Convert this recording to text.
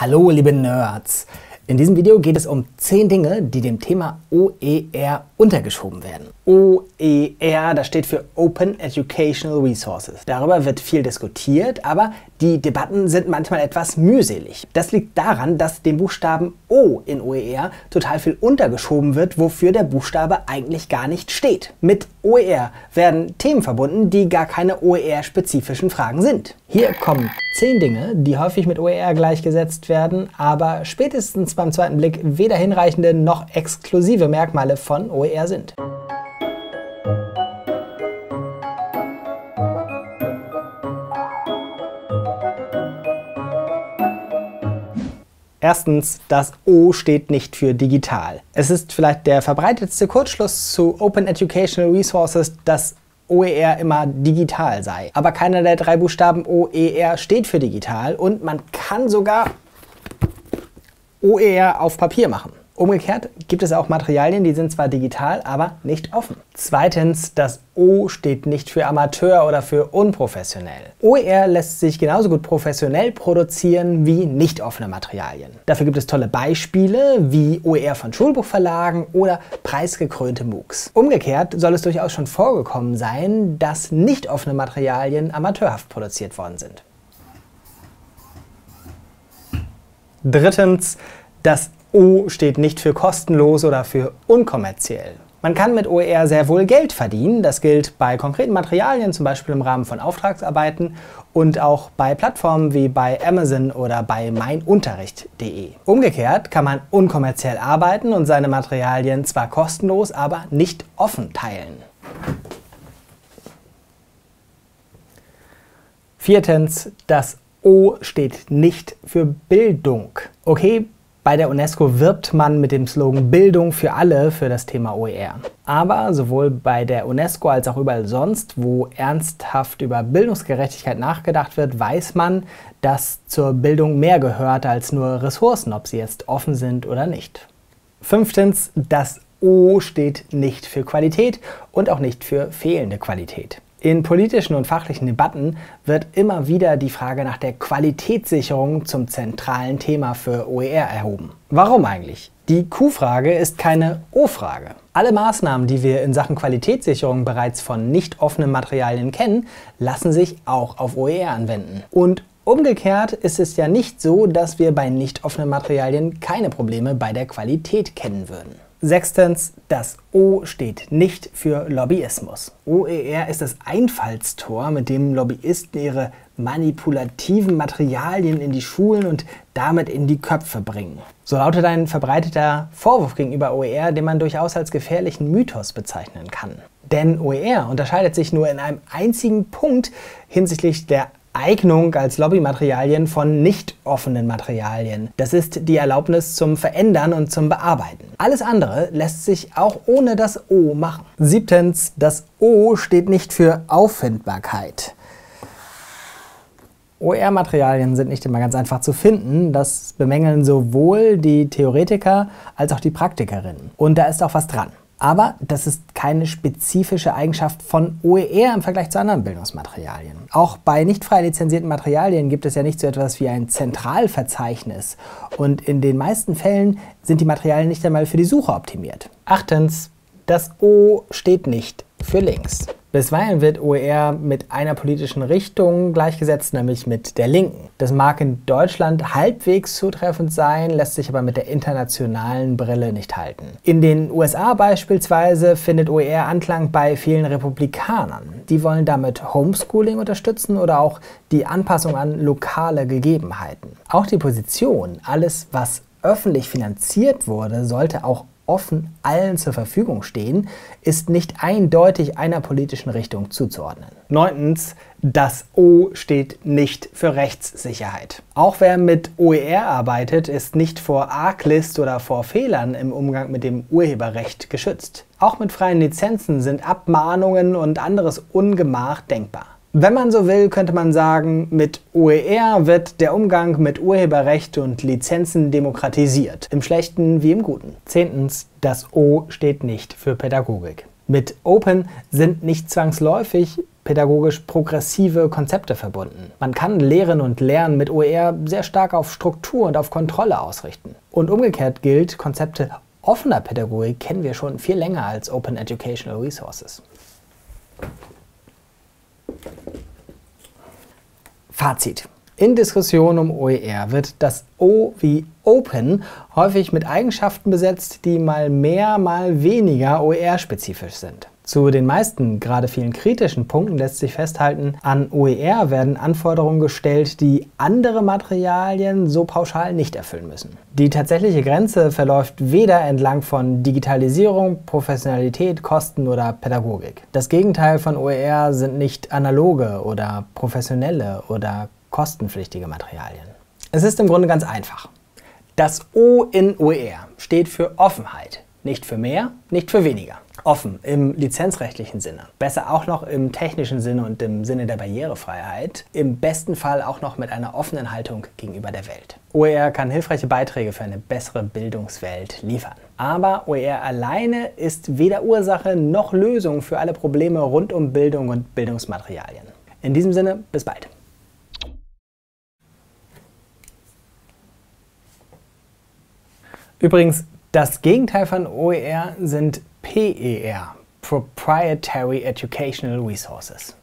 Hallo liebe Nerds! In diesem Video geht es um 10 Dinge, die dem Thema OER untergeschoben werden. OER, das steht für Open Educational Resources. Darüber wird viel diskutiert, aber die Debatten sind manchmal etwas mühselig. Das liegt daran, dass dem Buchstaben O in OER total viel untergeschoben wird, wofür der Buchstabe eigentlich gar nicht steht. Mit OER werden Themen verbunden, die gar keine OER-spezifischen Fragen sind. Hier kommen 10 Dinge, die häufig mit OER gleichgesetzt werden, aber spätestens beim zweiten Blick weder hinreichende noch exklusive Merkmale von OER sind. Erstens, das O steht nicht für digital. Es ist vielleicht der verbreitetste Kurzschluss zu Open Educational Resources, dass OER immer digital sei. Aber keiner der drei Buchstaben OER steht für digital und man kann sogar OER auf Papier machen. Umgekehrt gibt es auch Materialien, die sind zwar digital, aber nicht offen. Zweitens, das O steht nicht für Amateur oder für unprofessionell. OER lässt sich genauso gut professionell produzieren wie nicht offene Materialien. Dafür gibt es tolle Beispiele wie OER von Schulbuchverlagen oder preisgekrönte MOOCs. Umgekehrt soll es durchaus schon vorgekommen sein, dass nicht offene Materialien amateurhaft produziert worden sind. Drittens, das O steht nicht für kostenlos oder für unkommerziell. Man kann mit OER sehr wohl Geld verdienen. Das gilt bei konkreten Materialien, zum Beispiel im Rahmen von Auftragsarbeiten und auch bei Plattformen wie bei Amazon oder bei meinunterricht.de. Umgekehrt kann man unkommerziell arbeiten und seine Materialien zwar kostenlos, aber nicht offen teilen. Viertens, das O steht nicht für Bildung. Okay, bei der UNESCO wirbt man mit dem Slogan Bildung für alle für das Thema OER. Aber sowohl bei der UNESCO als auch überall sonst, wo ernsthaft über Bildungsgerechtigkeit nachgedacht wird, weiß man, dass zur Bildung mehr gehört als nur Ressourcen, ob sie jetzt offen sind oder nicht. Fünftens, das O steht nicht für Qualität und auch nicht für fehlende Qualität. In politischen und fachlichen Debatten wird immer wieder die Frage nach der Qualitätssicherung zum zentralen Thema für OER erhoben. Warum eigentlich? Die Q-Frage ist keine O-Frage. Alle Maßnahmen, die wir in Sachen Qualitätssicherung bereits von nicht offenen Materialien kennen, lassen sich auch auf OER anwenden. Und Umgekehrt ist es ja nicht so, dass wir bei nicht offenen Materialien keine Probleme bei der Qualität kennen würden. Sechstens, das O steht nicht für Lobbyismus. OER ist das Einfallstor, mit dem Lobbyisten ihre manipulativen Materialien in die Schulen und damit in die Köpfe bringen. So lautet ein verbreiteter Vorwurf gegenüber OER, den man durchaus als gefährlichen Mythos bezeichnen kann. Denn OER unterscheidet sich nur in einem einzigen Punkt hinsichtlich der Eignung als Lobbymaterialien von nicht offenen Materialien. Das ist die Erlaubnis zum Verändern und zum Bearbeiten. Alles andere lässt sich auch ohne das O machen. Siebtens, das O steht nicht für Auffindbarkeit. OER-Materialien sind nicht immer ganz einfach zu finden. Das bemängeln sowohl die Theoretiker als auch die Praktikerinnen. Und da ist auch was dran. Aber das ist keine spezifische Eigenschaft von OER im Vergleich zu anderen Bildungsmaterialien. Auch bei nicht frei lizenzierten Materialien gibt es ja nicht so etwas wie ein Zentralverzeichnis. Und in den meisten Fällen sind die Materialien nicht einmal für die Suche optimiert. Achtens, das O steht nicht für Links. Bisweilen wird OER mit einer politischen Richtung gleichgesetzt, nämlich mit der Linken. Das mag in Deutschland halbwegs zutreffend sein, lässt sich aber mit der internationalen Brille nicht halten. In den USA beispielsweise findet OER Anklang bei vielen Republikanern. Die wollen damit Homeschooling unterstützen oder auch die Anpassung an lokale Gegebenheiten. Auch die Position, alles was öffentlich finanziert wurde, sollte auch offen allen zur Verfügung stehen, ist nicht eindeutig einer politischen Richtung zuzuordnen. Neuntens, das O steht nicht für Rechtssicherheit. Auch wer mit OER arbeitet, ist nicht vor Arglist oder vor Fehlern im Umgang mit dem Urheberrecht geschützt. Auch mit freien Lizenzen sind Abmahnungen und anderes Ungemach denkbar. Wenn man so will, könnte man sagen, mit OER wird der Umgang mit Urheberrecht und Lizenzen demokratisiert, im Schlechten wie im Guten. Zehntens, das O steht nicht für Pädagogik. Mit Open sind nicht zwangsläufig pädagogisch progressive Konzepte verbunden. Man kann Lehren und Lernen mit OER sehr stark auf Struktur und auf Kontrolle ausrichten. Und umgekehrt gilt, Konzepte offener Pädagogik kennen wir schon viel länger als Open Educational Resources. Fazit. In Diskussionen um OER wird das O wie Open häufig mit Eigenschaften besetzt, die mal mehr, mal weniger OER-spezifisch sind. Zu den meisten, gerade vielen kritischen Punkten lässt sich festhalten, an OER werden Anforderungen gestellt, die andere Materialien so pauschal nicht erfüllen müssen. Die tatsächliche Grenze verläuft weder entlang von Digitalisierung, Professionalität, Kosten oder Pädagogik. Das Gegenteil von OER sind nicht analoge oder professionelle oder kostenpflichtige Materialien. Es ist im Grunde ganz einfach. Das O in OER steht für Offenheit. Nicht für mehr, nicht für weniger. Offen im lizenzrechtlichen Sinne. Besser auch noch im technischen Sinne und im Sinne der Barrierefreiheit. Im besten Fall auch noch mit einer offenen Haltung gegenüber der Welt. OER kann hilfreiche Beiträge für eine bessere Bildungswelt liefern. Aber OER alleine ist weder Ursache noch Lösung für alle Probleme rund um Bildung und Bildungsmaterialien. In diesem Sinne, bis bald. Übrigens, das Gegenteil von OER sind PER, Proprietary Educational Resources.